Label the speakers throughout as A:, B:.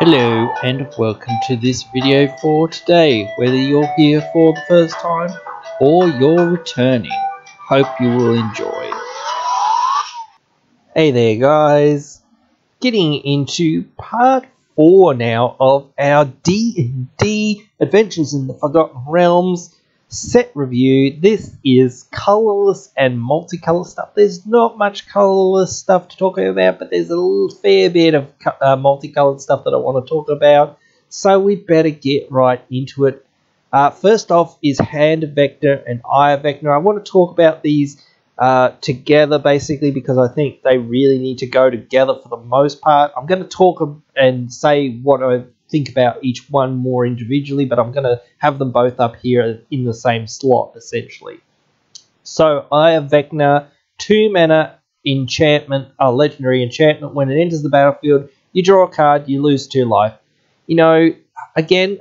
A: Hello and welcome to this video for today, whether you're here for the first time or you're returning. Hope you will enjoy. Hey there guys, getting into part 4 now of our D&D Adventures in the Forgotten Realms set review. This is colorless and multicolor stuff. There's not much colorless stuff to talk about, but there's a fair bit of uh, multicolored stuff that I want to talk about. So we better get right into it. Uh, first off is Hand Vecna and Eye Vecna. I want to talk about these uh, together basically because I think they really need to go together for the most part. I'm going to talk and say what I think about each one more individually, but I'm going to have them both up here in the same slot, essentially. So, Eye Vecna, 2 mana enchantment, a legendary enchantment. When it enters the battlefield, you draw a card, you lose 2 life. You know, again,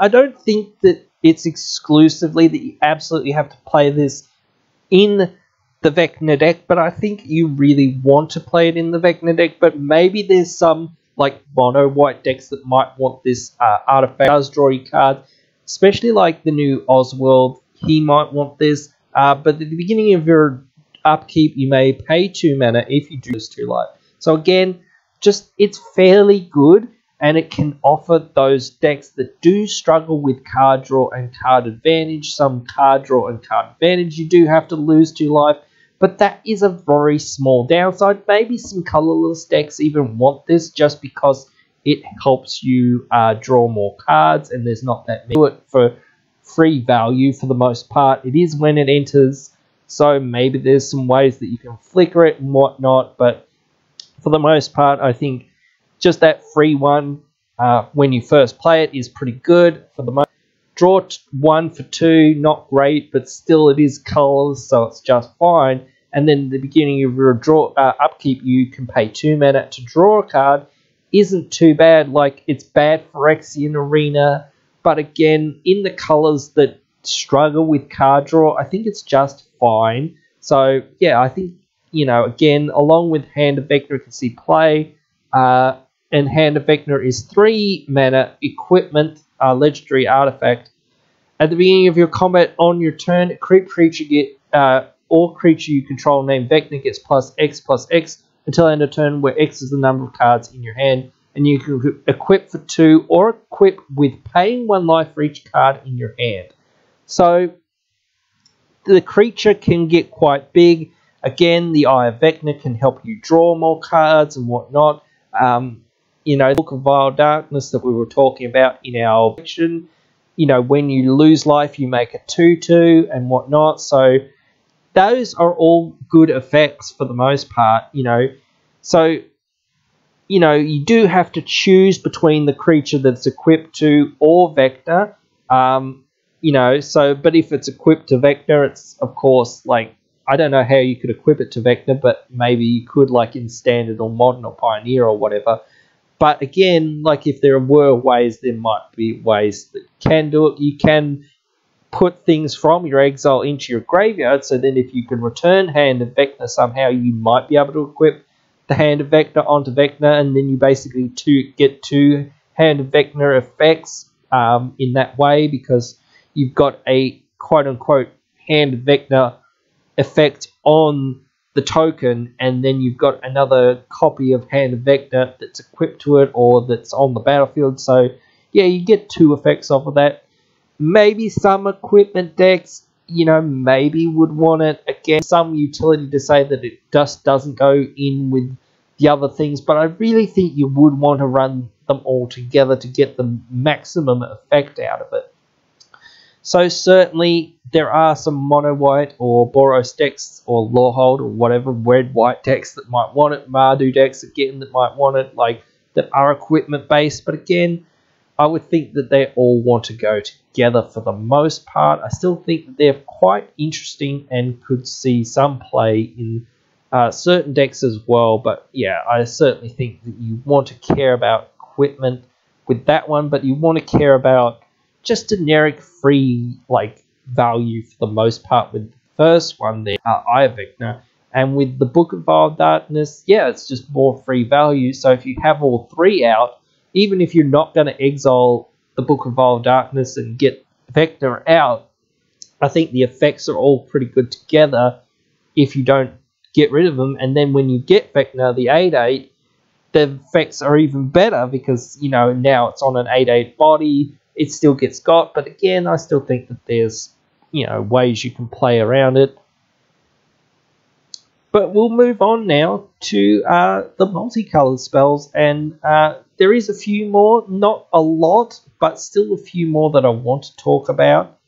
A: I don't think that it's exclusively that you absolutely have to play this in the Vecna deck, but I think you really want to play it in the Vecna deck, but maybe there's some like mono white decks that might want this uh, artifact does draw you cards, especially like the new Oswald. He might want this, uh, but at the beginning of your upkeep, you may pay two mana if you do this two life. So again, just it's fairly good, and it can offer those decks that do struggle with card draw and card advantage. Some card draw and card advantage, you do have to lose two life but that is a very small downside. Maybe some colorless decks even want this just because it helps you uh, draw more cards and there's not that many. It for free value for the most part. It is when it enters, so maybe there's some ways that you can flicker it and whatnot, but for the most part, I think just that free one uh, when you first play it is pretty good for the most. Draw one for two, not great, but still it is colors, so it's just fine. And then the beginning of your draw uh, upkeep, you can pay two mana to draw a card. Isn't too bad. Like it's bad for Phyrexian Arena, but again, in the colors that struggle with card draw, I think it's just fine. So yeah, I think you know again, along with Hand of Vecna, you can see play. Uh, and Hand of Vecna is three mana equipment uh, legendary artifact. At the beginning of your combat on your turn, creep creature get uh, or creature you control named Vecna gets plus X plus X until end of turn, where X is the number of cards in your hand, and you can equip for two or equip with paying one life for each card in your hand. So the creature can get quite big. Again, the Eye of Vecna can help you draw more cards and whatnot. Um, you know, Book of Vile Darkness that we were talking about in our section. You know, when you lose life, you make a 2-2 and whatnot. So those are all good effects for the most part, you know. So, you know, you do have to choose between the creature that's equipped to or Vecna. Um, you know, so, but if it's equipped to Vecna, it's, of course, like, I don't know how you could equip it to Vecna, but maybe you could, like, in Standard or Modern or Pioneer or whatever. But again, like if there were ways, there might be ways that can do it. You can put things from your exile into your graveyard, so then if you can return Hand of Vecna somehow, you might be able to equip the Hand of Vecna onto Vecna, and then you basically to get two Hand of Vecna effects um, in that way because you've got a quote unquote Hand of Vecna effect on the token, and then you've got another copy of Hand of Vecna that's equipped to it or that's on the battlefield. So, yeah, you get two effects off of that. Maybe some equipment decks, you know, maybe would want it. Again, some utility to say that it just doesn't go in with the other things, but I really think you would want to run them all together to get the maximum effect out of it. So certainly there are some mono white or Boros decks or Lorehold or whatever red white decks that might want it, Mardu decks again that might want it, like that are equipment based. But again, I would think that they all want to go together for the most part. I still think that they're quite interesting and could see some play in uh, certain decks as well. But yeah, I certainly think that you want to care about equipment with that one, but you want to care about just generic free like value for the most part with the first one there, uh, Vecna. And with the Book of Vile Darkness, yeah, it's just more free value. So if you have all three out, even if you're not going to exile the Book of Vile Darkness and get Vecna out, I think the effects are all pretty good together if you don't get rid of them. And then when you get Vecna, the 8 8, the effects are even better because, you know, now it's on an 8 8 body. It still gets got, but again, I still think that there's, you know, ways you can play around it. But we'll move on now to uh, the multicolored spells, and uh, there is a few more, not a lot, but still a few more that I want to talk about.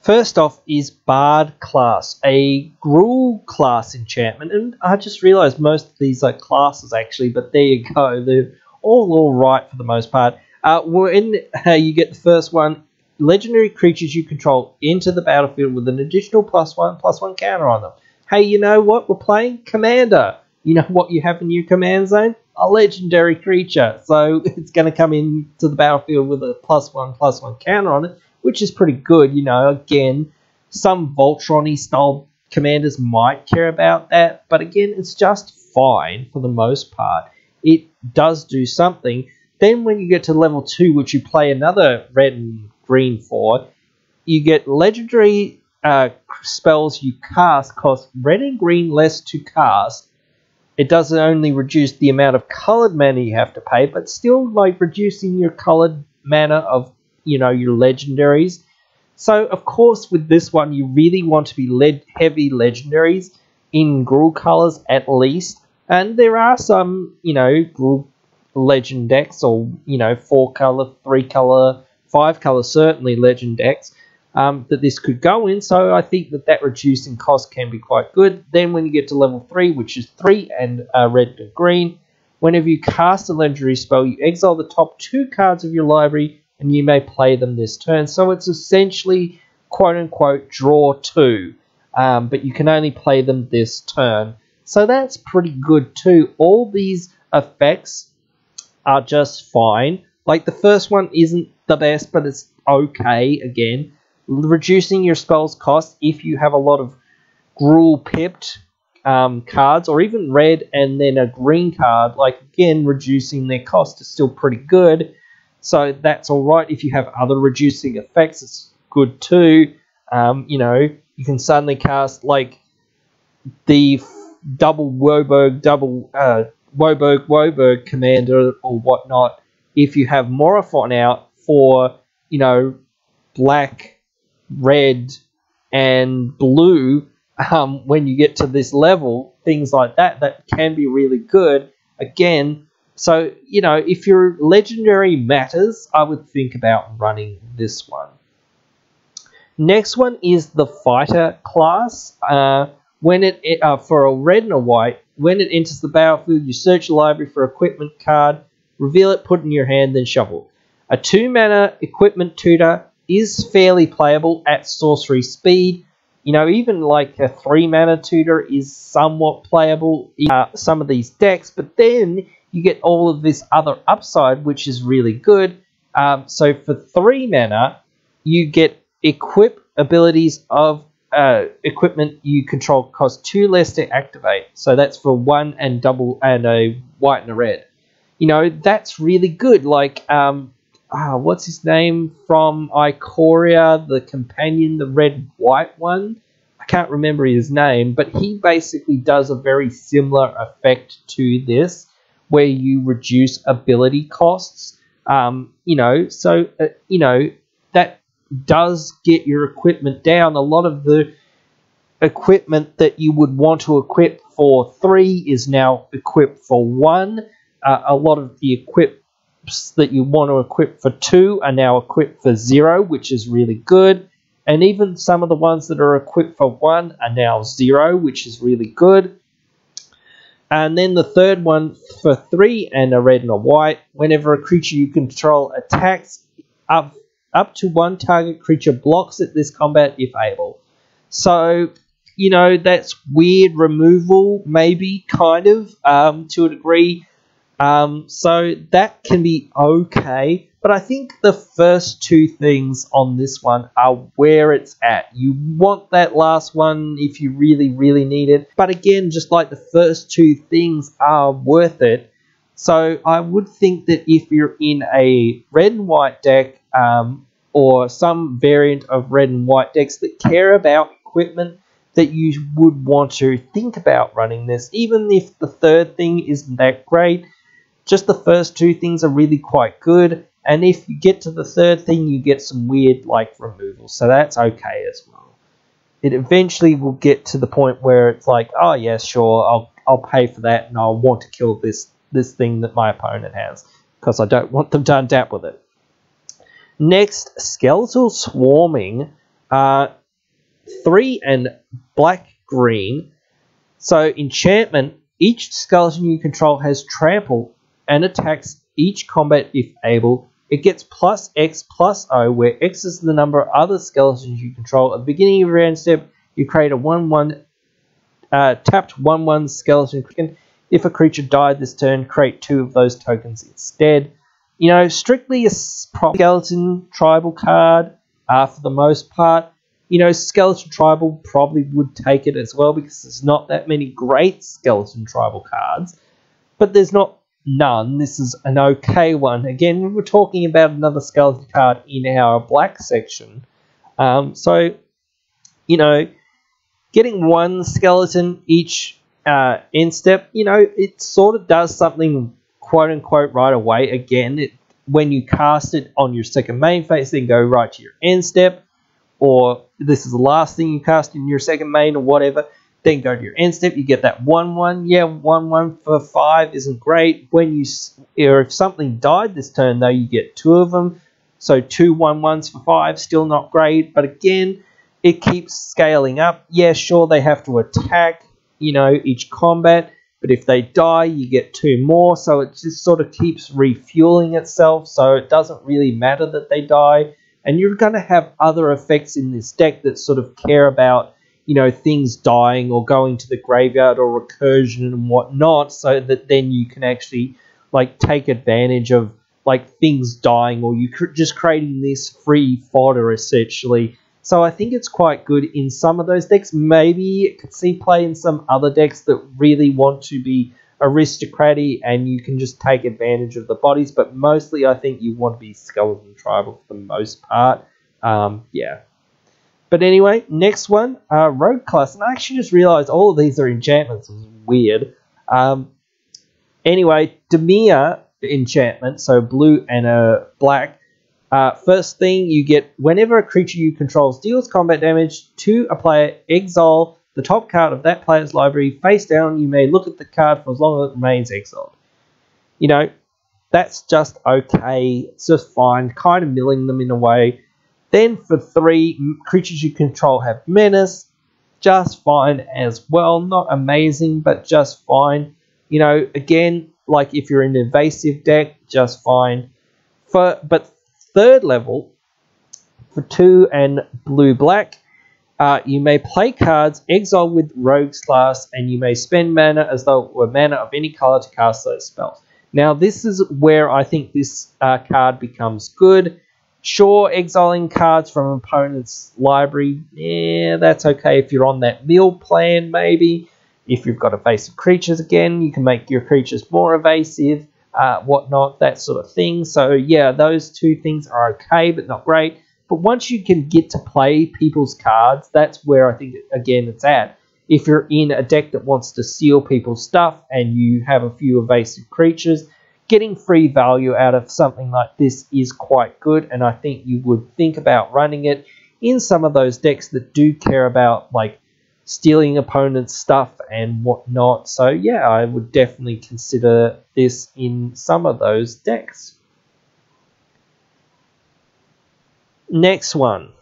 A: First off is Bard class, a Gruul class enchantment, and I just realised most of these are classes actually, but there you go, they're all all right for the most part. Uh, when uh, you get the first one, legendary creatures you control into the battlefield with an additional plus one plus one counter on them. Hey, you know what? We're playing Commander. You know what you have in your command zone? A legendary creature. So it's going to come into the battlefield with a plus one plus one counter on it which is pretty good. You know, again, some Voltron style commanders might care about that, but again, it's just fine for the most part. It does do something. Then when you get to level 2, which you play another red and green for, you get legendary uh, spells you cast cost red and green less to cast. It doesn't only reduce the amount of colored mana you have to pay, but still like reducing your colored mana of you know, your legendaries. So, of course, with this one, you really want to be led heavy legendaries in Gruul colors at least. And there are some, you know, Gruul legend decks or, you know, four color, three color, five color, certainly legend decks um, that this could go in. So I think that that reducing cost can be quite good. Then when you get to level three, which is three and uh, red and green, whenever you cast a legendary spell, you exile the top two cards of your library and you may play them this turn. So it's essentially quote unquote draw two, um, but you can only play them this turn. So that's pretty good too. All these effects are just fine. Like the first one isn't the best, but it's okay again. Reducing your spell's cost if you have a lot of Gruul pipped um, cards, or even red and then a green card, like again, reducing their cost is still pretty good. So that's all right. If you have other reducing effects, it's good too. Um, you know, you can suddenly cast like the double WUBRG, double uh, WUBRG, WUBRG commander or whatnot. If you have Morophon out for, you know, black, red, and blue, um, when you get to this level, things like that, that can be really good. Again, so, you know, if your legendary matters, I would think about running this one. Next one is the fighter class. Uh, when it uh, for a red and a white, when it enters the battlefield, you search the library for equipment card, reveal it, put it in your hand, then shuffle. A two mana equipment tutor is fairly playable at sorcery speed. You know, even like a three mana tutor is somewhat playable in uh, some of these decks, but then you get all of this other upside, which is really good. Um, so for three mana, you get equip abilities of uh, equipment you control cost two less to activate. So that's for one and double and a white and a red. You know that's really good. Like um, ah, what's his name from Ikoria, the companion, the red white one. I can't remember his name, but he basically does a very similar effect to this where you reduce ability costs. Um, you know, so uh, you know that does get your equipment down. A lot of the equipment that you would want to equip for three is now equipped for one. Uh, a lot of the equips that you want to equip for two are now equipped for zero, which is really good. And even some of the ones that are equipped for one are now zero, which is really good. And then the third one for three and a red and a white. Whenever a creature you control attacks, up, up to one target creature blocks it this combat if able. So, you know, that's weird removal, maybe, kind of, um, to a degree. Um, so that can be okay. But I think the first two things on this one are where it's at. You want that last one if you really, really need it. But again, just like the first two things are worth it. So I would think that if you're in a red and white deck um, or some variant of red and white decks that care about equipment, that you would want to think about running this, even if the third thing isn't that great. Just the first two things are really quite good, and if you get to the third thing, you get some weird like removal, so that's okay as well. It eventually will get to the point where it's like, oh yeah, sure, I'll I'll pay for that, and I'll want to kill this this thing that my opponent has because I don't want them to undap with it. Next, skeletal swarming. Uh, three and black green. So enchantment, each skeleton you control has trample and attacks each combat if able. It gets plus X plus O, where X is the number of other skeletons you control. At the beginning of your end step, you create a 1 1 uh, tapped 1 1 skeleton. If a creature died this turn, create two of those tokens instead. You know, strictly a skeleton tribal card uh, for the most part. You know, Skeleton Tribal probably would take it as well because there's not that many great Skeleton Tribal cards. But there's not none. This is an okay one. Again, we're talking about another Skeleton card in our black section. Um, so, you know, getting one skeleton each uh, end step, you know, it sort of does something quote unquote right away. Again, it, when you cast it on your second main phase, then go right to your end step or this is the last thing you cast in your second main or whatever, then go to your end step. You get that 1 1. Yeah, 1 1 for 5 isn't great. When you, or if something died this turn, though, you get two of them. So two 1 1s for 5, still not great. But again, it keeps scaling up. Yeah, sure, they have to attack, you know, each combat. But if they die, you get two more. So it just sort of keeps refueling itself. So it doesn't really matter that they die and you're going to have other effects in this deck that sort of care about you know things dying or going to the graveyard or recursion and whatnot so that then you can actually like take advantage of like things dying or you cr- just creating this free fodder essentially so i think it's quite good in some of those decks maybe it could see play in some other decks that really want to be aristocratic and you can just take advantage of the bodies. But mostly, I think you want to be skeleton tribal for the most part. Um, yeah. But anyway, next one, uh, rogue class. And I actually just realized all of these are enchantments. It was weird. Um, anyway, Dimir enchantment, so blue and a black. Uh, first thing you get whenever a creature you control deals combat damage to a player, exile the top card of that player's library face down. You may look at the card for as long as it remains exiled. You know, that's just okay. It's just fine. Kind of milling them in a way. Then for three, creatures you control have menace. Just fine as well. Not amazing, but just fine. You know, again, like if you're in an invasive deck, just fine. For but third level, for two and blue black, uh, you may play cards exile with Rogue's class, and you may spend mana as though it were mana of any color to cast those spells. Now, this is where I think this uh, card becomes good. Sure, exiling cards from opponent's library, yeah, that's okay if you're on that mill plan, maybe. If you've got evasive creatures again, you can make your creatures more evasive, uh, whatnot, that sort of thing. So, yeah, those two things are okay, but not great. But once you can get to play people's cards, that's where I think, again, it's at. If you're in a deck that wants to seal people's stuff and you have a few evasive creatures, getting free value out of something like this is quite good. And I think you would think about running it in some of those decks that do care about, like, stealing opponents' stuff and whatnot. So, yeah, I would definitely consider this in some of those decks. Next one.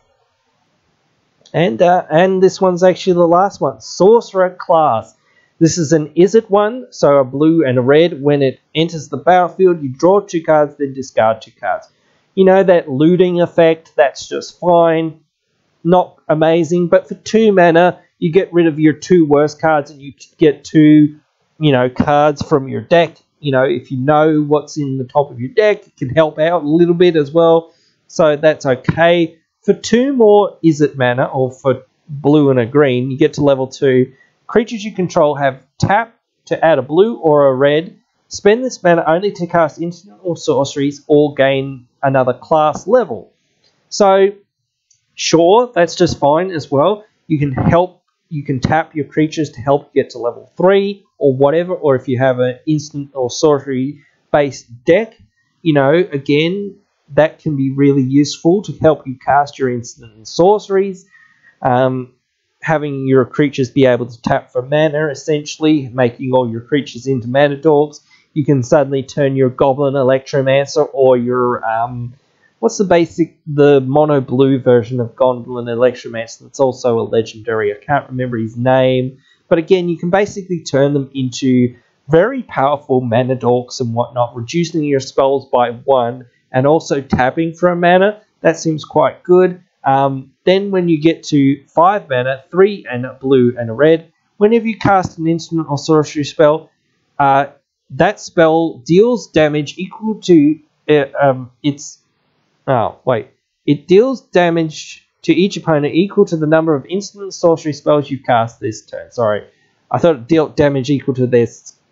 A: And uh, and this one's actually the last one. Sorcerer class. This is an Izzet one, so a blue and a red. When it enters the battlefield, you draw two cards, then discard two cards. You know, that looting effect, that's just fine. Not amazing, but for two mana, you get rid of your two worst cards and you get two, you know, cards from your deck. You know, if you know what's in the top of your deck, it can help out a little bit as well so that's okay. For two more Izzet mana, or for blue and a green, you get to level two. Creatures you control have tap to add a blue or a red. Spend this mana only to cast instant or sorceries or gain another class level. So, sure, that's just fine as well. You can help, you can tap your creatures to help get to level 3 or whatever, or if you have an instant or sorcery based deck, you know, again, that can be really useful to help you cast your instant and sorceries. Um, having your creatures be able to tap for mana, essentially, making all your creatures into mana dorks. You can suddenly turn your Goblin Electromancer or your um, what's the basic the mono blue version of Goblin Electromancer that's also a legendary. I can't remember his name, but again, you can basically turn them into very powerful mana dorks and whatnot, reducing your spells by one and also tapping for a mana. That seems quite good. Um, then when you get to 5 mana, 3 and a blue and a red, whenever you cast an instant or sorcery spell, uh, that spell deals damage equal to uh, um, its... Oh, wait. It deals damage to each opponent equal to the number of instant sorcery spells you've cast this turn. Sorry. I thought it dealt damage equal to their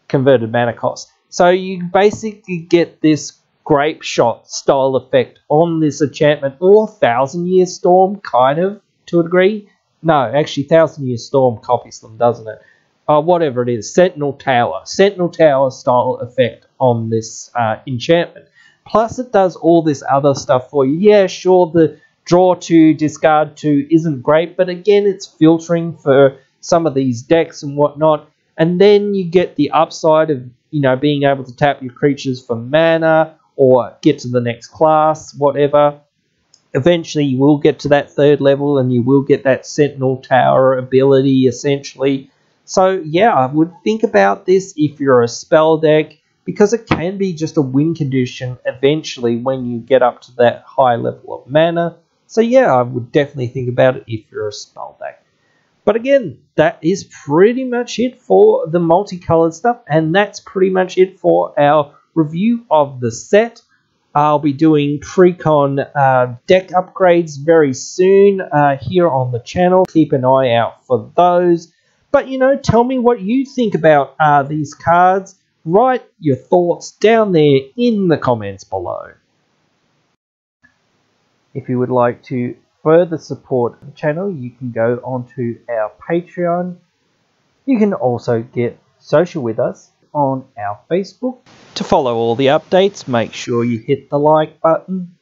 A: converted mana cost. So you basically get this Grapeshot style effect on this enchantment or thousand year storm kind of to a degree. No actually thousand year storm copies them doesn't it? Uh, whatever it is sentinel tower. Sentinel tower style effect on this uh, enchantment. Plus it does all this other stuff for you. Yeah sure the draw to discard to isn't great but again it's filtering for some of these decks and whatnot. And then you get the upside of you know being able to tap your creatures for mana or get to the next class, whatever. Eventually, you will get to that third level and you will get that Sentinel Tower ability essentially. So, yeah, I would think about this if you're a spell deck because it can be just a win condition eventually when you get up to that high level of mana. So, yeah, I would definitely think about it if you're a spell deck. But again, that is pretty much it for the multicolored stuff, and that's pretty much it for our review of the set. I'll be doing precon uh, deck upgrades very soon uh, here on the channel. Keep an eye out for those. But, you know, tell me what you think about uh, these cards. Write your thoughts down there in the comments below. If you would like to further support the channel, you can go onto our Patreon. You can also get social with us on our Facebook. To follow all the updates, make sure you hit the like button.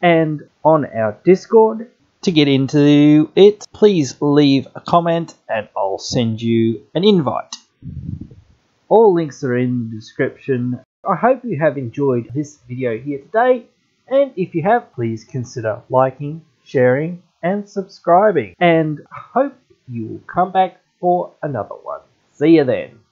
A: And on our Discord, to get into it, please leave a comment and I'll send you an invite. All links are in the description. I hope you have enjoyed this video here today, and if you have, please consider liking, sharing, and subscribing. And hope you will come back for another one. See you then.